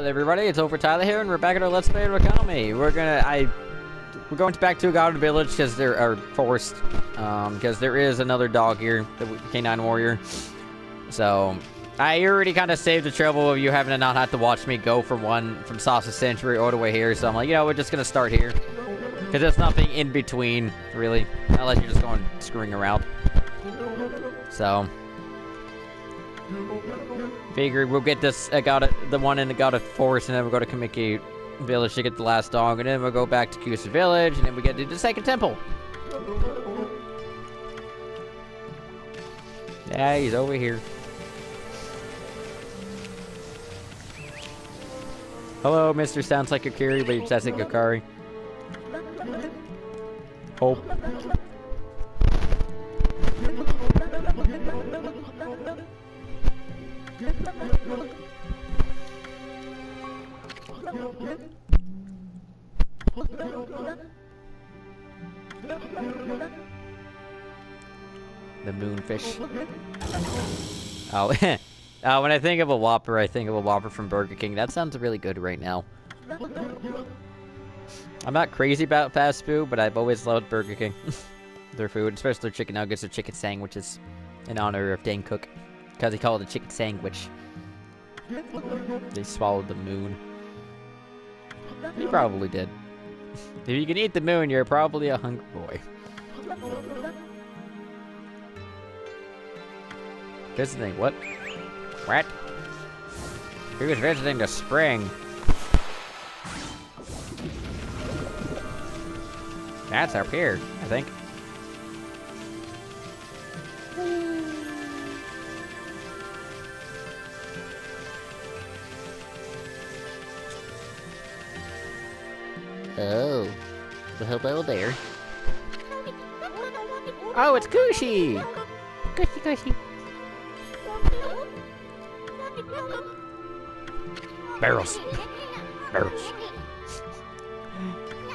Hello everybody, it's Over Tyler here, and we're back at our Let's Play of Okami. We're gonna, I, we're going back to Garden Village because there are forced, um, because there is another dog here, the Canine Warrior. So, I already kind of saved the trouble of you having to not have to watch me go from one, from Sasa Sanctuary all the way here. So I'm like, you know, we're just gonna start here, because there's nothing in between, really, unless you're just going screwing around. So. Figured we'll get this, I got it, the one in the Agata Forest, and then we'll go to Kamiki Village to get the last dog, and then we'll go back to Kusa Village, and then we get to the second temple. Yeah, he's over here. Hello, Mr. Sounds like Akiri, but he says like Akari. Hope. The moonfish. Oh, uh, when I think of a Whopper, I think of a Whopper from Burger King. That sounds really good right now. I'm not crazy about fast food, but I've always loved Burger King. their food, especially their chicken nuggets or chicken sandwiches, in honor of Dane Cook. Because he called it a chicken sandwich. They swallowed the moon. He probably did. If you can eat the moon, you're probably a hungry boy. Visiting what? What? He was visiting the spring. That's up here, I think. Oh, the hobo there. Oh, it's Kushi! Kushi, Kushi. Barrels. Barrels.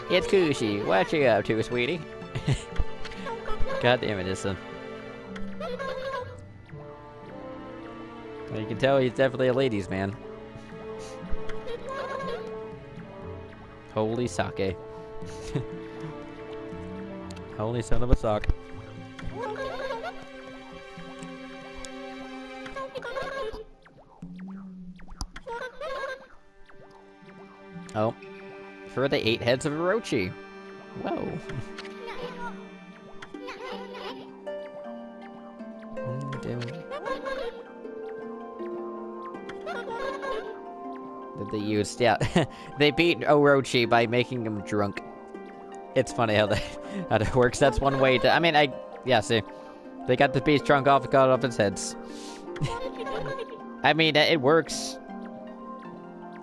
It's Kushi. What you up to, sweetie? God damn it, this one. Well, you can tell he's definitely a ladies' man. Holy sake. Holy son of a sock. Oh. For the eight heads of Orochi. Whoa. Oh, that they used, yeah. they beat Orochi by making him drunk. It's funny how that, how that works. That's one way to, I mean, I, yeah, see. They got the beast drunk off and got off its heads. I mean, it works.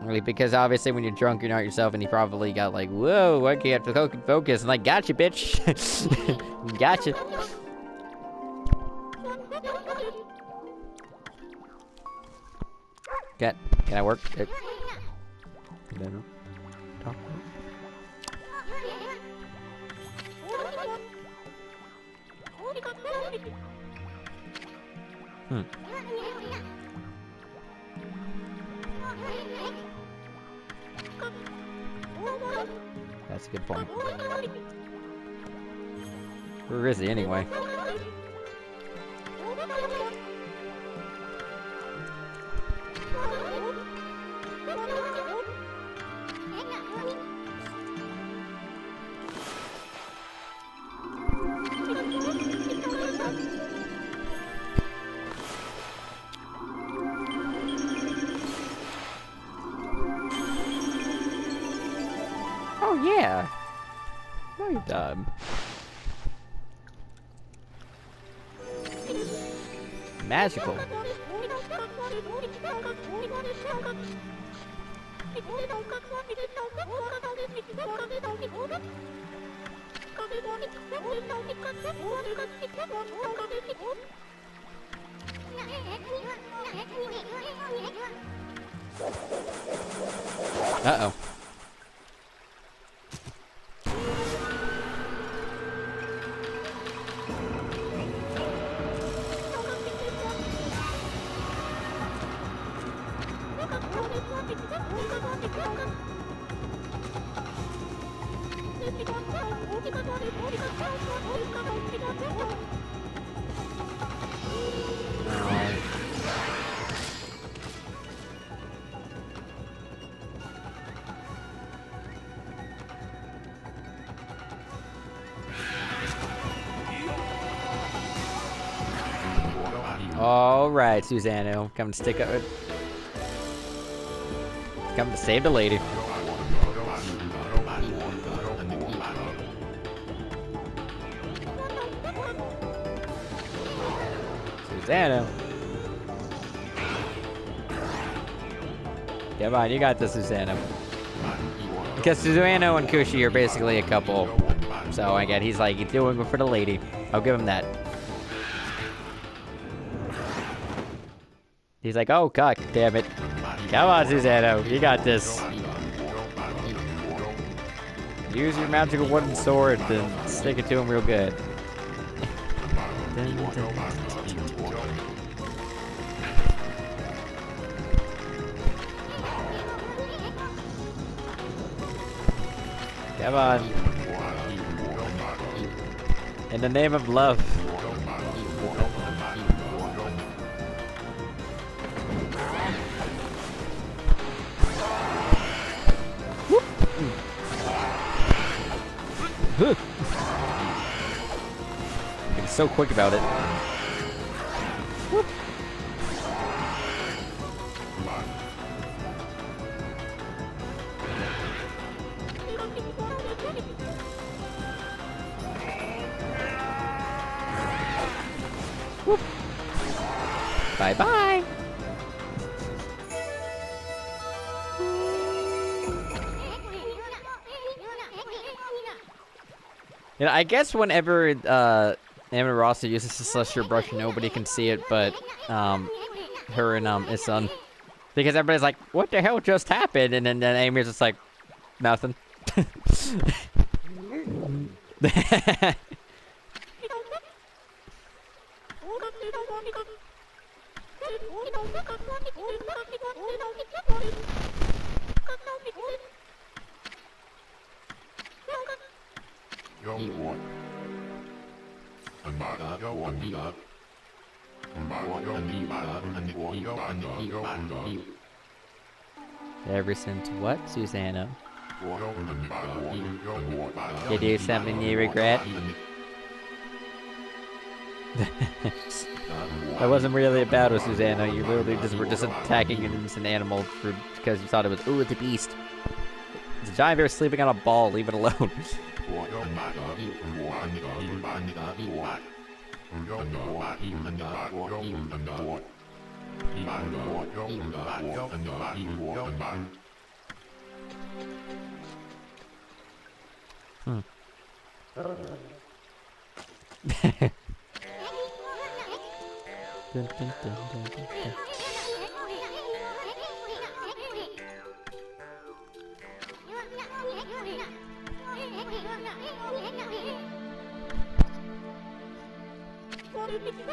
Really, because obviously when you're drunk, you're not yourself, and he probably got like, whoa, I can't focus, and like, gotcha, bitch. gotcha. Get, can I work? It, Hmm. That's a good point. Where is he anyway? Well. Magical. Uh-oh. All right, Susano, come to stick up. Come to save the lady. Susano. Come on, you got this, Susano. Because Susano and Kushi are basically a couple. So again, he's like, he's doing it for the lady. I'll give him that. He's like, oh, cock, damn it. Come on, Susano, you got this. Use your magical wooden sword and stick it to him real good. Come on. In the name of love. He's so quick about it. Bye bye. You know, I guess whenever uh, Amaterasu uses the Celestial Brush, nobody can see it but um, her and um, Issun. Because everybody's like, what the hell just happened? And then, then Amy's just like, nothing. Ever since what, Susano? Did You do something you regret? That wasn't really about it, Susano. You literally just were just attacking an innocent animal for, because you thought it was, ooh, it's a beast. It's a giant bear sleeping on a ball. Leave it alone. Hmm. Dun, dun, dun, dun, dun,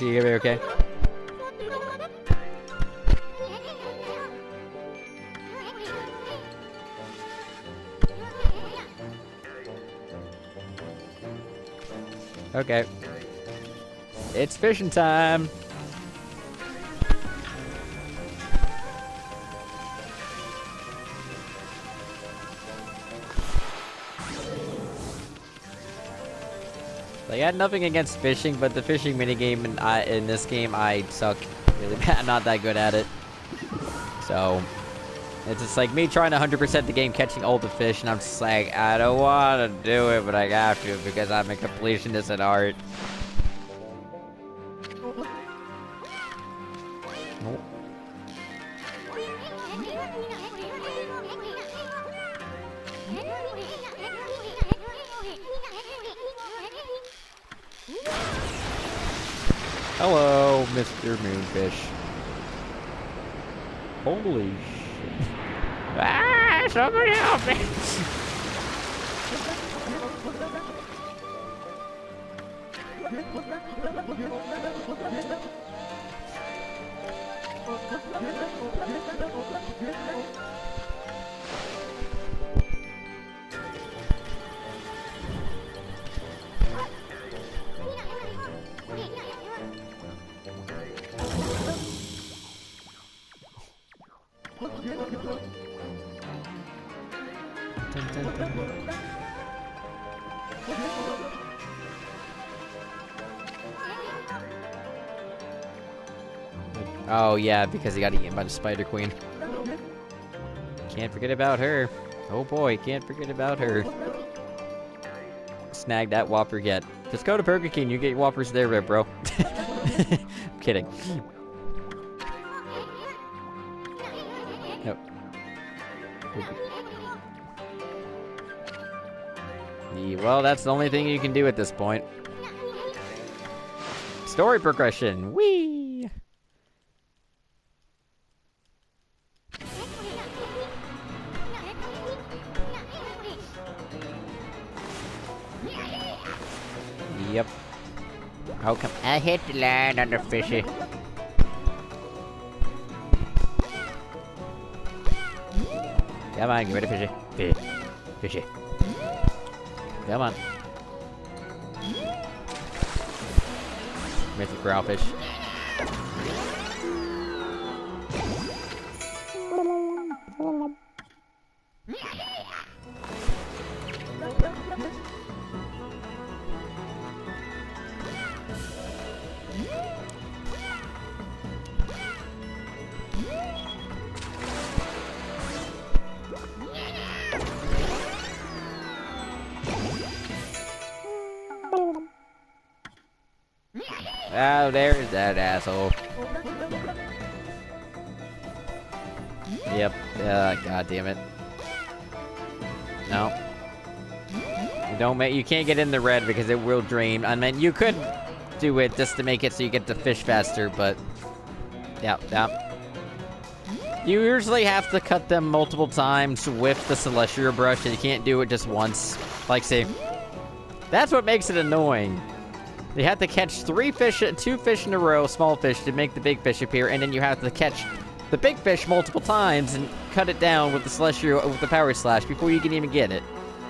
You gonna be okay? Okay. It's fishing time. I had nothing against fishing, but the fishing minigame in, in this game, I suck really bad. I'm not that good at it. So, it's just like me trying to 100% the game, catching all the fish, and I'm just like, I don't want to do it, but I have to because I'm a completionist at art. Somebody help me! Oh yeah, because he got eaten by the Spider Queen. Can't forget about her. Oh boy, can't forget about her. Snag that Whopper yet. Just go to Burger King, you get Whoppers there, bro. I'm kidding. Nope. Well, that's the only thing you can do at this point. Story progression. Whee! Hit the land under fishy. Come on, get rid of fishy. Fishy. Fishy. Come on. Mythic growlfish. Oh, there's that asshole. Yep. Uh, God damn it. No. You don't make. You can't get in the red because it will drain. I mean, you could do it just to make it so you get the fish faster, but yep, yep. You usually have to cut them multiple times with the Celestial brush, and you can't do it just once. Like, see, that's what makes it annoying. You have to catch three fish, two fish in a row, small fish, to make the big fish appear, and then you have to catch the big fish multiple times and cut it down with the celestial with the power slash before you can even get it.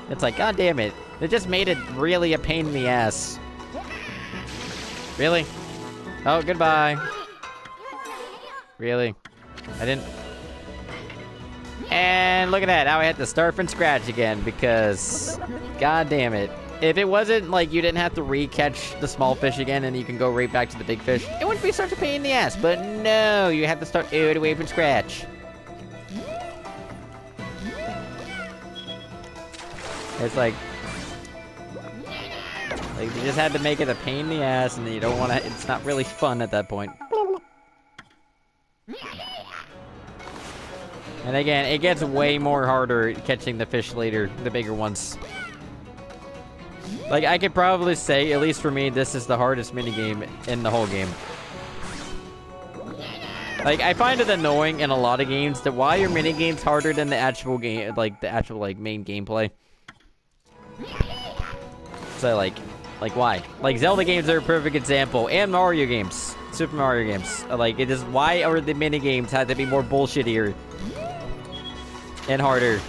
It's like, god damn it! It just made it really a pain in the ass. Really? Oh, goodbye. Really? I didn't. And look at that! Now I had to start from scratch again because, god damn it. If it wasn't like you didn't have to re-catch the small fish again and you can go right back to the big fish, it wouldn't be such a pain in the ass. But no, you have to start all the way from scratch. It's like, like you just had to make it a pain in the ass, and you don't want to. It's not really fun at that point. And again, it gets way more harder catching the fish later, the bigger ones. Like, I could probably say, at least for me, this is the hardest minigame in the whole game. Like, I find it annoying in a lot of games that why are minigames harder than the actual game, like, the actual, like, main gameplay? So, like, like, why? Like, Zelda games are a perfect example, and Mario games. Super Mario games. Like, it is, why are the minigames had to be more bullshittier and harder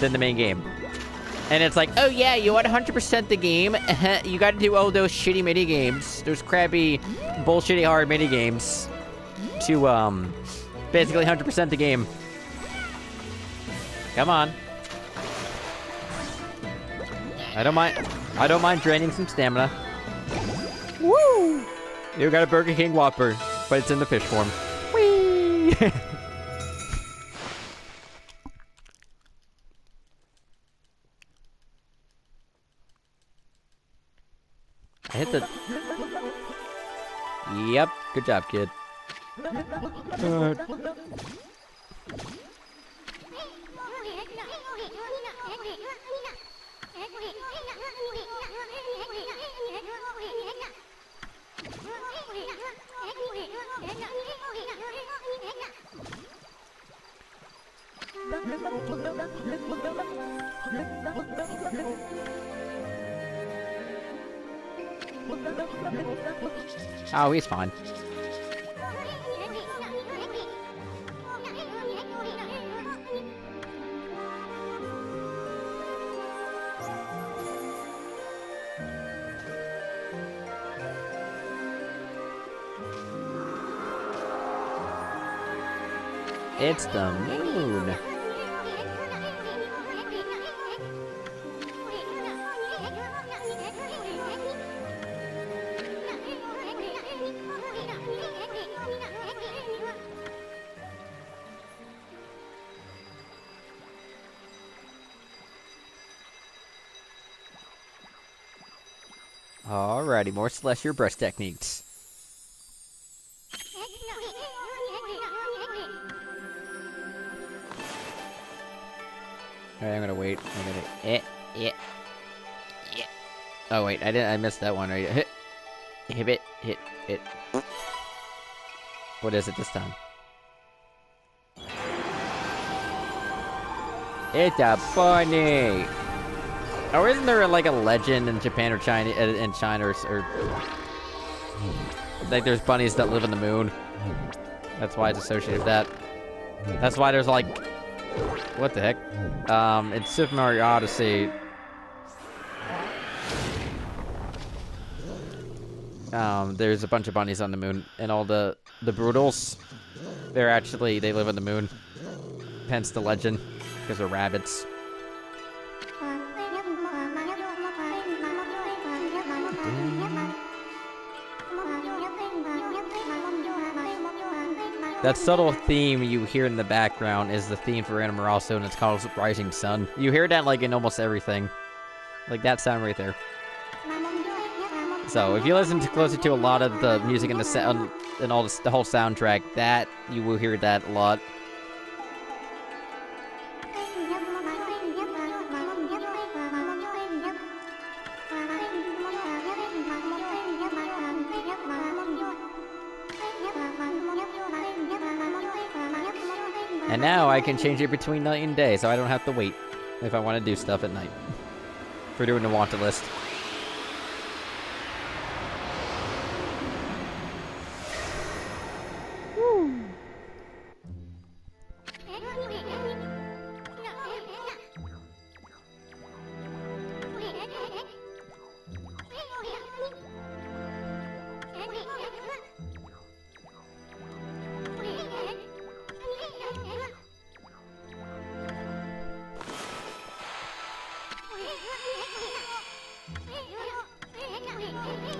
than the main game? And it's like, oh yeah, you want 100% the game. you gotta do all those shitty mini games, those crappy, bullshitty hard mini games to, um, basically 100% the game. Come on. I don't mind. I don't mind draining some stamina. Woo! You got a Burger King Whopper, but it's in the fish form. Whee! Yep, good job, kid. Uh, oh, he's fine. It's the moon. Alrighty, more Celestial brush techniques. Alright, I'm gonna wait. I'm gonna eh, eh, yeah. Oh wait, I didn't. I missed that one. Right? Hit, hit it, hit it. What is it this time? It's a bunny. Or isn't there like a legend in Japan or China, uh, in China or, or like there's bunnies that live in the moon? That's why it's associated with that. That's why there's like, what the heck? Um, in Super Mario Odyssey, um, there's a bunch of bunnies on the moon, and all the the Broodals, they're actually they live on the moon. Hence the legend, because they're rabbits. That subtle theme you hear in the background is the theme for Amaterasu, and it's called Rising Sun. You hear that like in almost everything. Like that sound right there. So if you listen to closer to a lot of the music and the sound and all the, the whole soundtrack, that you will hear that a lot. I can change it between night and day, so I don't have to wait if I want to do stuff at night. For doing the wanted list.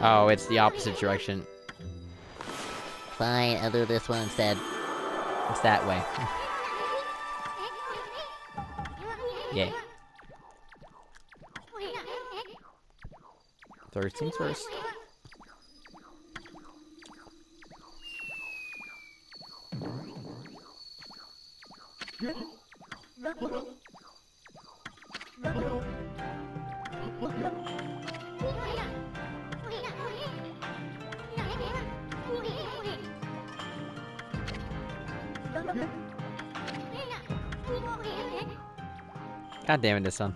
Oh, it's the opposite direction. Fine, I'll do this one instead. It's that way. yeah. First things first. Damn this one.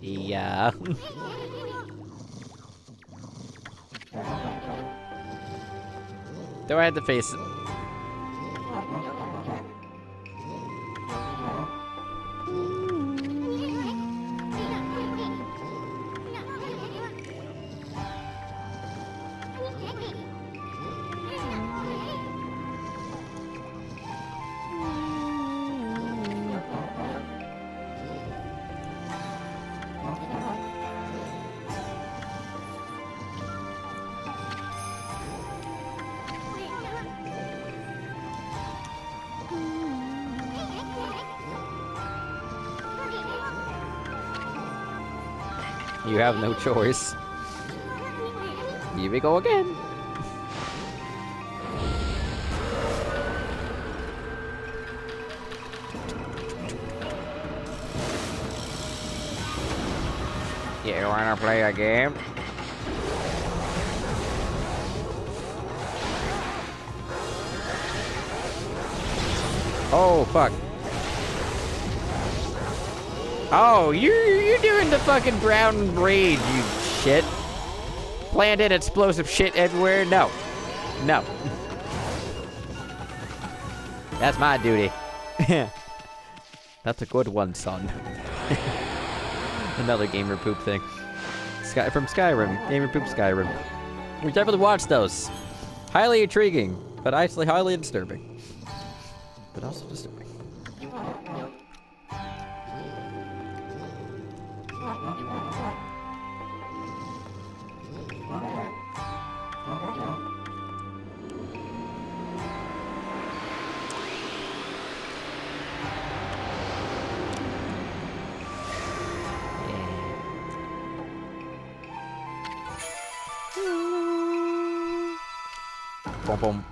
Yeah. Do I have to face have no choice. Here we go again. You wanna play a game? Oh, fuck. Oh, you're, you're doing the fucking brown rage, you shit. Planted explosive shit everywhere? No. No. That's my duty. That's a good one, son. Another gamer poop thing. Sky from Skyrim. Gamer poop Skyrim. We definitely watch those. Highly intriguing, but actually highly disturbing. But also disturbing. Boom, boom.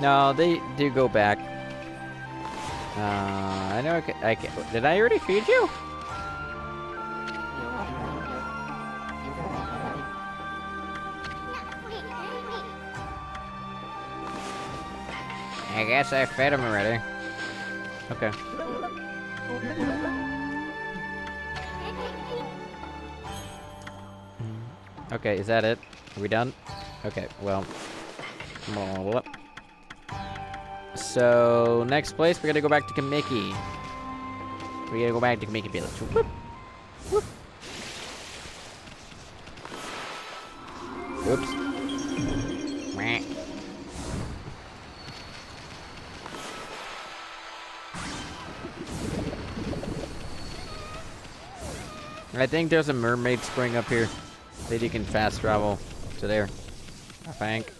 No, they do go back. Uh, I know I can, I can. Did I already feed you? Guess I fed him already. Okay. Okay, is that it? Are we done? Okay, well. So, next place, we gotta go back to Kamiki. We gotta go back to Kamiki Village. Whoop. Whoop. Oops. I think there's a mermaid spring up here that you can fast travel to there. I think.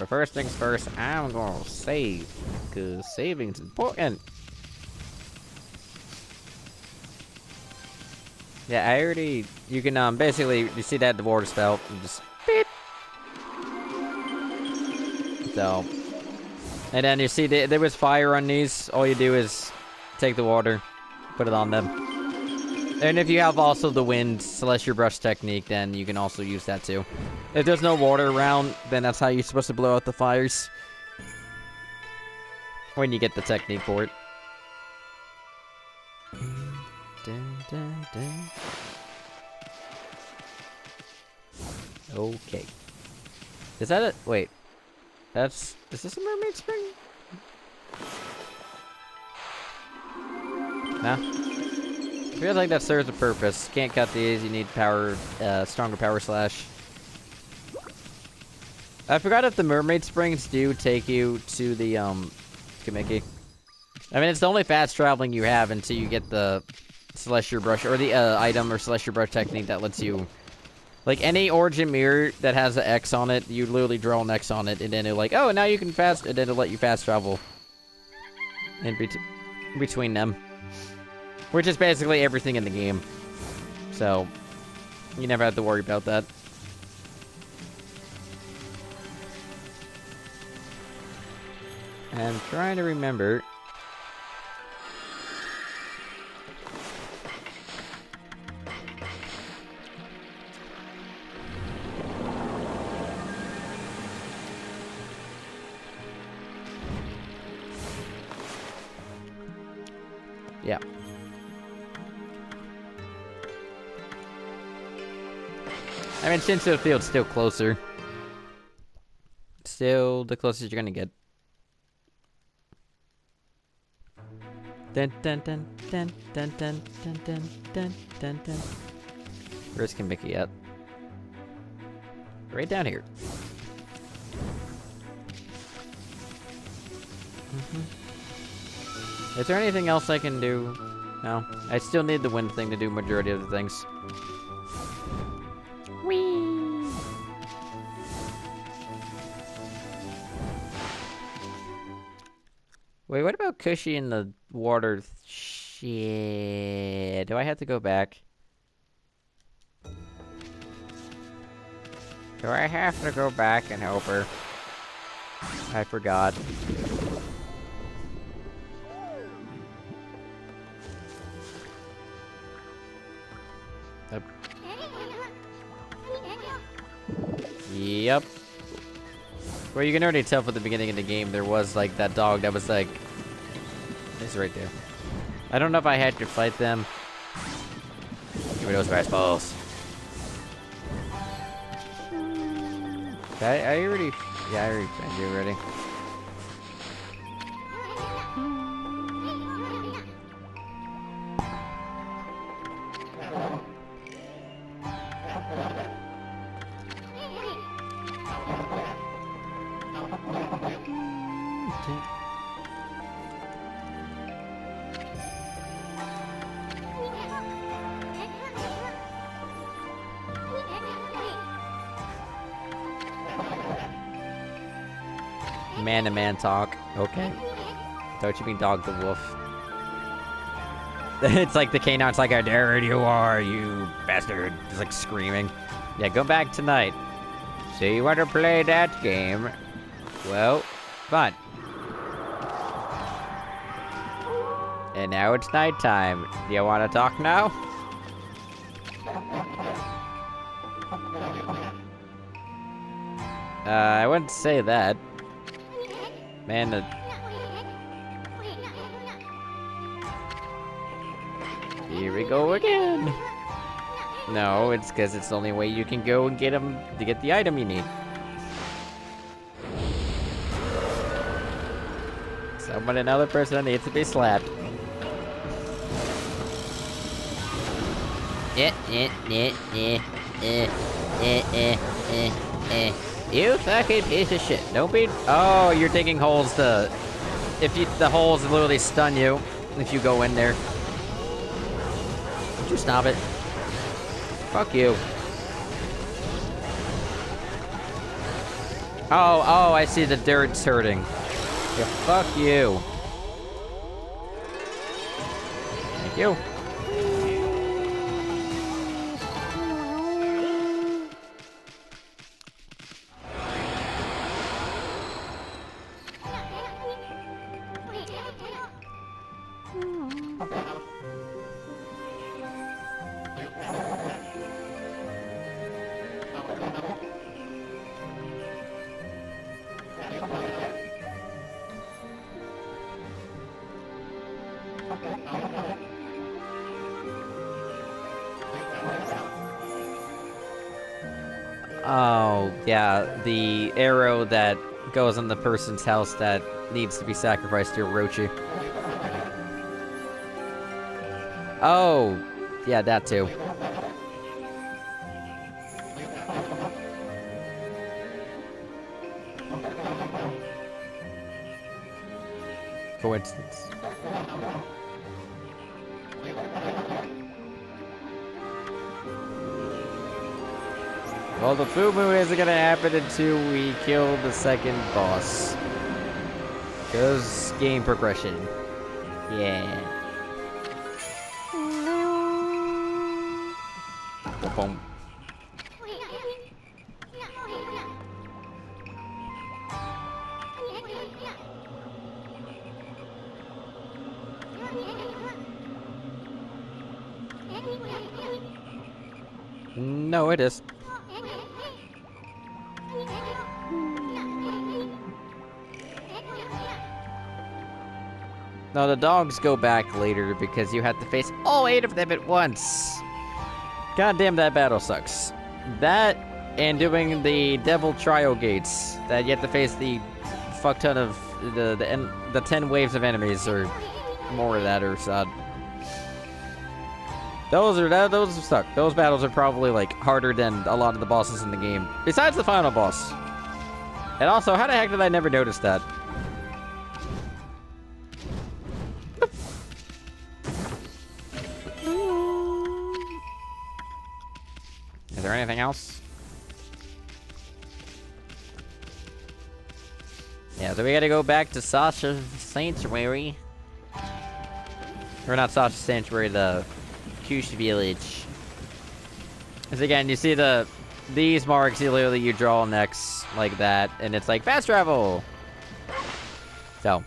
But first things first, I'm gonna save. Because saving's important. Yeah, I already... You can, um, basically, you see that the water you just... Beep. So... And then you see, the, there was fire on these. All you do is take the water, put it on them. And if you have also the wind celestial brush technique, then you can also use that too. If there's no water around, then that's how you're supposed to blow out the fires. When you get the technique for it. Okay. Is that it? Wait. That's... Is this a mermaid spring? Nah. I like that serves a purpose. Can't cut these, you need power, uh, stronger power slash. I forgot if the mermaid springs do take you to the, um, Kamiki. I mean, it's the only fast traveling you have until you get the Celestial Brush, or the, uh, item or Celestial Brush technique that lets you... Like, any Origin Mirror that has an X on it, you literally draw an X on it, and then it'll like, oh, now you can fast, and then it'll let you fast travel. In bet between them. Which is basically everything in the game. So, you never have to worry about that. I'm trying to remember. Shinshu Field's still closer. Still the closest you're gonna get. Dun dun dun dun dun dun dun dun dun dun dun. Where's Kamiki at? Right down here. Mm-hmm. Is there anything else I can do? No. I still need the wind thing to do majority of the things. Wait, what about Kushi in the water? Shit. Do I have to go back? Do I have to go back and help her? I forgot. Yep. Well, you can already tell from the beginning of the game, there was, like, that dog that was, like... It's right there. I don't know if I had to fight them. Give me those rice balls. I, I already... Yeah, I already found you already. Man-to-man talk. Okay. Don't you mean dog the wolf? it's like the canine's like, I dare you are, you bastard. It's like screaming. Yeah, go back tonight. So you want to play that game? Well, fun. And now it's nighttime. Do you want to talk now? Uh, I wouldn't say that. Man, the... Here we go again! No, it's because it's the only way you can go and get them to get the item you need. Someone, another person needs to be slapped. Eh, eh, eh, eh, eh, eh, eh, eh. eh. You fucking piece of shit. Don't be- Oh, you're digging holes to... If you- the holes literally stun you if you go in there. Would you stop it? Fuck you. Oh, oh, I see the dirt's hurting. Yeah, fuck you. Thank you. Oh, yeah, the arrow that goes on the person's house that needs to be sacrificed to Orochi. Oh, yeah, that too. Coincidence. Well, the full moon isn't gonna happen until we kill the second boss. Cause game progression. Yeah. Boom. No, it is. No, the dogs go back later because you have to face all eight of them at once. God damn, that battle sucks. That and doing the devil trial gates that you have to face the fuck ton of the the, the ten waves of enemies or more of that or sad. Those are that those suck. Those battles are probably like harder than a lot of the bosses in the game. Besides the final boss. And also, how the heck did I never notice that? Is there anything else? Yeah, so we gotta go back to Sasa Sanctuary. Or not Sasa Sanctuary, the Kusa Village. Because again, you see the these marks, you literally you draw next like that, and it's like fast travel. So.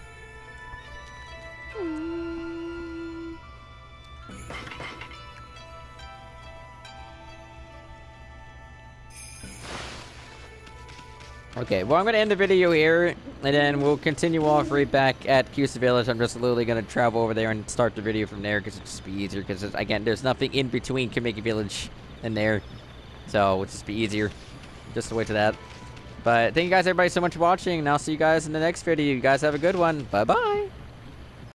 Okay, well, I'm to end the video here, and then we'll continue off right back at Kusa Village. I'm just literally going to travel over there and start the video from there, because it'll just be easier, because, again, there's nothing in between Kamiki Village and there. So, it'll just be easier. Just to wait to that. But thank you guys, everybody, so much for watching, and I'll see you guys in the next video. You guys have a good one. Bye-bye!